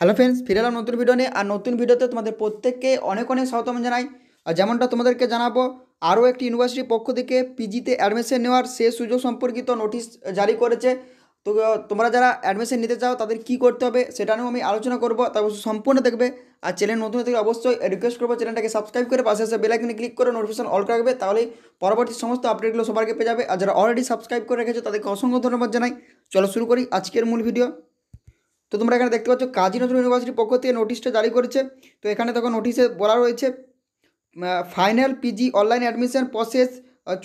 Hello friends, ফিরে এলাম নতুন ভিডিও নিয়ে। আর নতুন ভিডিওতে তোমাদের প্রত্যেককে অনেক অনেক স্বাগতম জানাই। আর যেমনটা তোমাদেরকে জানাব, আরও একটি ইউনিভার্সিটির পক্ষ থেকে পিজিতে অ্যাডমিশন নেওয়ার শেষ সুযোগ সম্পর্কিত নোটিশ জারি করেছে। তো তোমরা যারা অ্যাডমিশন নিতে চাও, তাদের কি করতে হবে সেটা নিয়েও আমি আলোচনা করব। তা অবশ্যই সম্পূর্ণ দেখবে। আর চ্যানেল নতুন থেকে অবশ্যই রিকোয়েস্ট করব চ্যানেলটাকে সাবস্ক্রাইব করে পাশে এসে বেলাইকনে ক্লিক করে নোটিফিকেশন অল রাখবে। তাহলেই পরবর্তী সমস্ত আপডেটগুলো সবার আগে পেয়ে যাবে। আর যারা অলরেডি সাবস্ক্রাইব করে রেখেছে, তাদেরকে অসংখ্য ধন্যবাদ জানাই। চলো শুরু করি আজকের মূল ভিডিও তো তোমরা এখানে দেখতে পাচ্ছ কাজী নজরুল ইউনিভার্সিটির পক্ষ থেকে নোটিশটা জারি করেছে। তো এখানে তখন নোটিশে বলা রয়েছে final PG online admission process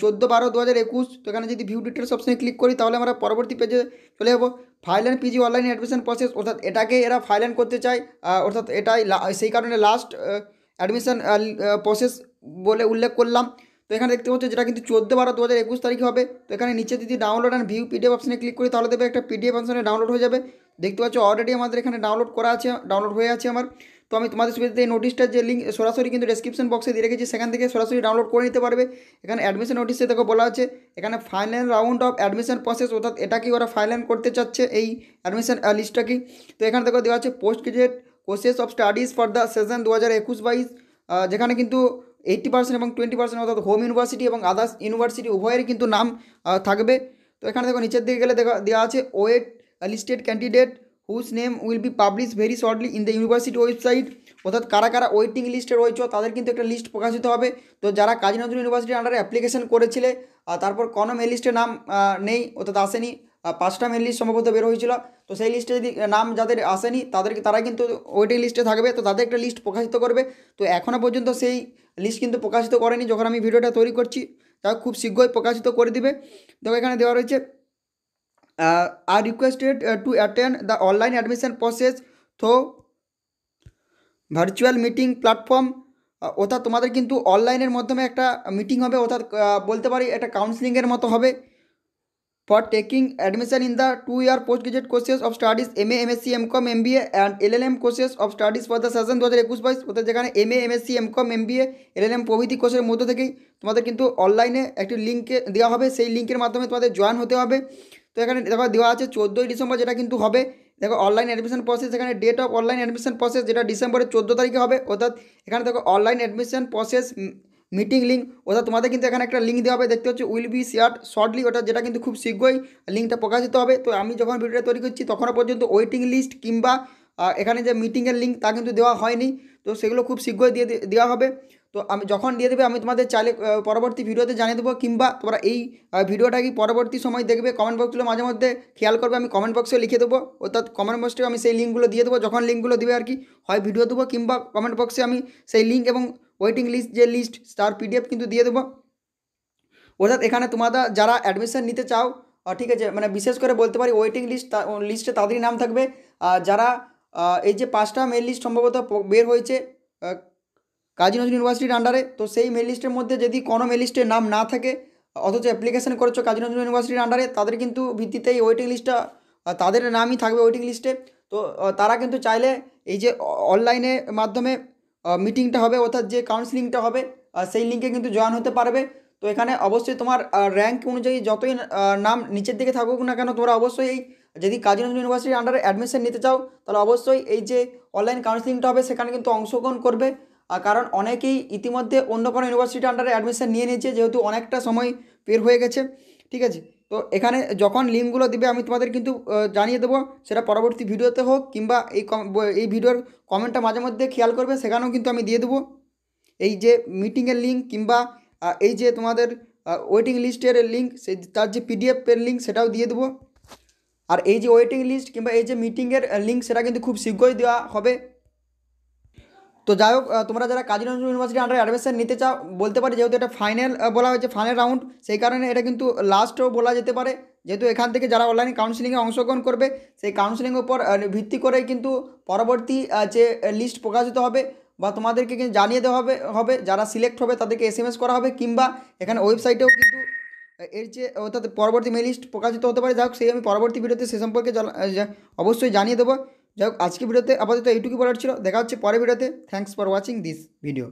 চোদ্দ বারো দু হাজার একুশ। তো এখানে যদি ভিউ ডিটেলস অপশনে ক্লিক করি, তাহলে আমরা পরবর্তী পেজে চলে যাব। Final PG online admission process অর্থাৎ এটাকে এরা ফাইলান করতে চায় অর্থাৎ এটাই সেই কারণে লাস্ট অ্যাডমিশন প্রসেস বলে উল্লেখ করলাম। তো এখানে দেখতে পাচ্ছ যেটা কিন্তু চোদ্দ বারো দু হাজার একুশ তারিখে হবে। তো এখানে নিচে যদি ডাউনলোড অ্যান্ড ভিউ পিডিএফ অপশনে ক্লিক করি, তাহলে দেবে একটা পিডিএফ অপশনে ডাউনলোড হয়ে যাবে। দেখতে পাচ্ছ অলরেডি আমাদের এখানে ডাউনলোড করা আছে ডাউনলোড হয়ে আছে আমার। তো আমি তোমাদের সুবিধাতে এই নোটিশটার যে লিঙ্ক সরাসরি কিন্তু ডেসক্রিপশন বক্সে দিয়ে রেখেছি, সেখান থেকে সরাসরি ডাউনলোড করে নিতে পারবে। এখানে অ্যাডমিশন নোটিশে দেখো বলা আছে, এখানে final round of admission process অর্থাৎ এটা কি ওরা ফাইনাল করতে চাচ্ছে, এই অ্যাডমিশন লিস্টটা কি? তো এখানে দেখো দেওয়া আছে post graduate courses of studies for the session দু হাজার একুশ বাইশ যেখানে কিন্তু এইট্টি পার্সেন্ট এবং টোয়েন্টি পার্সেন্ট অর্থাৎ হোম ইউনিভার্সিটি এবং আদার্স ইউনিভার্সিটি উভয়েরই কিন্তু নাম থাকবে। তো এখানে দেখো নিচের দিকে গেলে দেখা, দেওয়া আছে wait listed candidate whose name will be publish very shortly in the university website অর্থাৎ কারা কারা ওয়েটিং লিস্টে রয়েছে, তাদের কিন্তু একটা লিস্ট প্রকাশিত হবে। তো যারা কাজী নজরুল ইউনিভার্সিটির আন্ডারে অ্যাপ্লিকেশন করেছিলে আর তারপর কোনো মেল লিস্টে নাম নেই, অর্থাৎ আসেনি পাঁচটা মেল লিস্ট সম্ভবত বের হয়েছিল। তো সেই লিস্টে যদি নাম যাদের আসেনি, তাদেরকে, তারা কিন্তু ওয়েটিং লিস্টে থাকবে, তো তাদের একটা লিস্ট প্রকাশিত করবে। তো এখনও পর্যন্ত সেই লিস্ট কিন্তু প্রকাশিত করেনি, যখন আমি ভিডিওটা তৈরি করছি তা খুব শীঘ্রই প্রকাশিত করে দিবে। তো এখানে দেওয়া রয়েছে are requested to attend the online admission process through virtual meeting platform অর্থাৎ তোমাদের কিন্তু অনলাইনের মাধ্যমে একটা মিটিং হবে অর্থাৎ বলতে পারি একটা কাউন্সিলিংয়ের মতো হবে for taking admission in the two year post graduate courses of studies M A MSc M Com M BA and L L M courses of studies for the session দু হাজার একুশ বাইশ অর্থাৎ যেখানে M A MSc M Com M BA L L M প্রভৃতি কোর্সের মধ্য থেকেই তোমাদের কিন্তু অনলাইনে একটি লিঙ্কে দেওয়া হবে, সেই লিঙ্কের মাধ্যমে তোমাদের জয়েন হতে হবে। তো এখানে দেখো দেওয়া আছে চোদ্দোই ডিসেম্বর যেটা কিন্তু হবে। দেখো অনলাইন অ্যাডমিশন প্রসেস এখানে date of online admission process যেটা ডিসেম্বরের চোদ্দ তারিখে হবে, অর্থাৎ এখানে দেখো online admission process meeting link অর্থাৎ তোমাদের কিন্তু এখানে একটা লিঙ্ক দেওয়া হবে, দেখতে হচ্ছে উইল বি শেয়ার শর্টলি ওটা যেটা কিন্তু খুব শীঘ্রই লিঙ্কটা প্রকাশিত হবে। তো আমি যখন ভিডিওটা তৈরি করছি, তখনও পর্যন্ত ওয়েটিং লিস্ট কিংবা এখানে যে মিটিংয়ের লিঙ্ক তা কিন্তু দেওয়া হয়নি। তো সেগুলো খুব শীঘ্রই দিয়ে দেওয়া হবে। তো আমি যখন দিয়ে দেবে, আমি তোমাদের চাইলে পরবর্তী ভিডিওতে জানিয়ে দেবো কিংবা তোমরা এই ভিডিওটা কি পরবর্তী সময় দেখবে কমেন্ট বক্সগুলো মাঝে মধ্যে খেয়াল করবে, আমি কমেন্ট বক্সে লিখে দেবো। অর্থাৎ কমেন্ট বক্সে আমি সেই লিঙ্কগুলো দিয়ে দেবো, যখন লিঙ্কগুলো দেবে আর কি, হয় ভিডিও দেবো কিংবা কমেন্ট বক্সে আমি সেই লিঙ্ক এবং ওয়েটিং লিস্ট যে লিস্ট তার পিডিএফ কিন্তু দিয়ে দেবো। অর্থাৎ এখানে তোমাদের যারা অ্যাডমিশন নিতে চাও ঠিক আছে মানে বিশেষ করে বলতে পারি ওয়েটিং লিস্ট লিস্টে তাদেরই নাম থাকবে। যারা এই যে পাঁচটা মেল লিস্ট সম্ভবত বের হয়েছে কাজী নজরুল ইউনিভার্সিটির আন্ডারে তো সেই মেল লিস্টের মধ্যে যদি কোনো মেল লিস্টের নাম না থাকে, অথচ অ্যাপ্লিকেশন করেছ কাজী নজরুল ইউনিভার্সিটির আন্ডারে তাদের কিন্তু ভিত্তিতে এই ওয়েটিং লিস্টটা তাদের নামই থাকবে ওয়েটিং লিস্টে তো তারা কিন্তু চাইলে এই যে অনলাইনে মাধ্যমে মিটিংটা হবে, অর্থাৎ যে কাউন্সিলিংটা হবে সেই লিঙ্কে কিন্তু জয়েন হতে পারবে। তো এখানে অবশ্যই তোমার র্যাঙ্ক অনুযায়ী যতই নাম নিচের দিকে থাকুক না কেন, তোমরা অবশ্যই এই যদি কাজী নজরুল ইউনিভার্সিটির আন্ডারে অ্যাডমিশন নিতে চাও, তাহলে অবশ্যই এই যে অনলাইন কাউন্সিলিংটা হবে, সেখানে কিন্তু অংশগ্রহণ করবে। কারণ অনেকেই ইতিমধ্যে অন্য কোনো ইউনিভার্সিটি আন্ডারে অ্যাডমিশন নিয়ে নিয়েছে, যেহেতু অনেকটা সময় বের হয়ে গেছে, ঠিক আছে? তো এখানে যখন লিঙ্কগুলো দিবে, আমি তোমাদের কিন্তু জানিয়ে দেবো, সেটা পরবর্তী ভিডিওতে হোক, কিংবা এই এই ভিডিওর কমেন্টটা মাঝে মধ্যে খেয়াল করবে, সেখানেও কিন্তু আমি দিয়ে দেবো। এই যে মিটিংয়ের লিঙ্ক কিংবা এই যে তোমাদের ওয়েটিং লিস্টের লিঙ্ক সেই তার যে পিডিএফের লিঙ্ক সেটাও দিয়ে দেবো। আর এই যে ওয়েটিং লিস্ট কিংবা এই যে মিটিংয়ের লিঙ্ক সেটা কিন্তু খুব শীঘ্রই দেওয়া হবে। তো যাই হোক তোমরা যারা কাজী নজরুল ইউনিভার্সিটি আন্ডারে অ্যাডমিশন নিতে চাও, বলতে পারি যেহেতু এটা ফাইনাল বলা হয়েছে ফাইনাল রাউন্ড সেই কারণে এটা কিন্তু লাস্টও বলা যেতে পারে। যেহেতু এখান থেকে যারা অনলাইন কাউন্সিলিংয়ে অংশগ্রহণ করবে, সেই কাউন্সিলিংয়ের উপর ভিত্তি করেই কিন্তু পরবর্তী যে লিস্ট প্রকাশিত হবে বা তোমাদেরকে কিন্তু জানিয়ে দেওয়া হবে হবে, যারা সিলেক্ট হবে তাদেরকে এস করা হবে কিংবা এখানে ওয়েবসাইটেও কিন্তু এর যে অর্থাৎ পরবর্তী মেল লিস্ট প্রকাশিত হতে পারে। যাই হোক, সেই আমি পরবর্তী ভিডিওতে সে সম্পর্কে অবশ্যই জানিয়ে দেবো। যাই হোক আজকে ভিডিওতে আপাতত এইটুকু বলার ছিল। দেখা হচ্ছে পরে ভিডিওতে। Thanks for watching this video